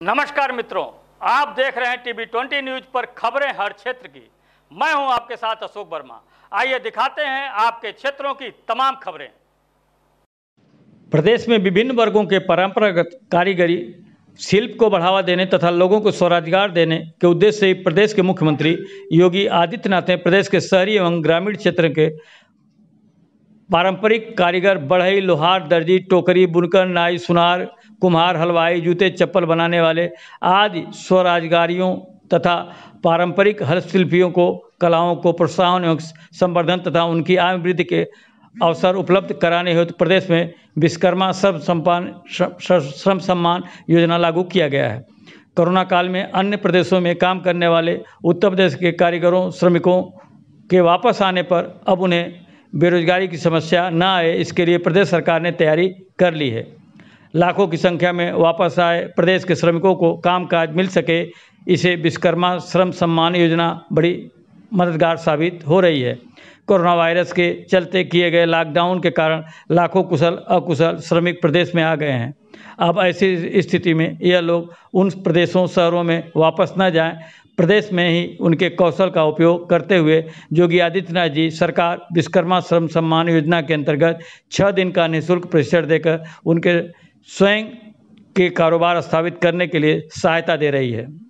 नमस्कार मित्रों, आप देख रहे हैं टीवी ट्वेंटी न्यूज़ पर खबरें हर क्षेत्र की। मैं हूँ आपके साथ अशोक वर्मा। आइए दिखाते हैं आपके क्षेत्रों की तमाम खबरें। प्रदेश में विभिन्न वर्गों के परंपरागत कारीगरी, शिल्प को बढ़ावा देने तथा लोगों को स्वरोजगार देने के उद्देश्य से प्रदेश के मुख्यमंत्री योगी आदित्यनाथ ने प्रदेश के शहरी एवं ग्रामीण क्षेत्र के पारंपरिक कारीगर बढ़ई, लोहार, दर्जी, टोकरी, बुनकर, नाई, सुनार कुम्हार हलवाई, जूते, चप्पल बनाने वाले आदि स्वरोजगारियों तथा पारंपरिक हस्तशिल्पियों को, कलाओं को, प्रोत्साहन एवं संवर्धन तथा उनकी आय वृद्धि के अवसर उपलब्ध कराने हेतु प्रदेश में विश्वकर्मा श्रम सम्पान श्रम सम्मान योजना लागू किया गया है। कोरोना काल में अन्य प्रदेशों में काम करने वाले उत्तर प्रदेश के कारीगरों, श्रमिकों के वापस आने पर अब उन्हें बेरोजगारी की समस्या न आए, इसके लिए प्रदेश सरकार ने तैयारी कर ली है। लाखों की संख्या में वापस आए, प्रदेश के श्रमिकों को कामकाज मिल सके, इसे विश्वकर्मा श्रम सम्मान योजना बड़ी मददगार साबित हो रही है। कोरोना वायरस के चलते किए गए लॉकडाउन के कारण लाखों कुशल, अकुशल श्रमिक प्रदेश में आ गए हैं। अब ऐसी स्थिति में यह लोग उन प्रदेशों, शहरों में वापस न जाएँ। प्रदेश में ही उनके कौशल का उपयोग करते हुए योगी आदित्यनाथ जी सरकार विश्वकर्मा श्रम सम्मान योजना के अंतर्गत छः दिन का निःशुल्क प्रशिक्षण देकर उनके स्वयं के कारोबार स्थापित करने के लिए सहायता दे रही है।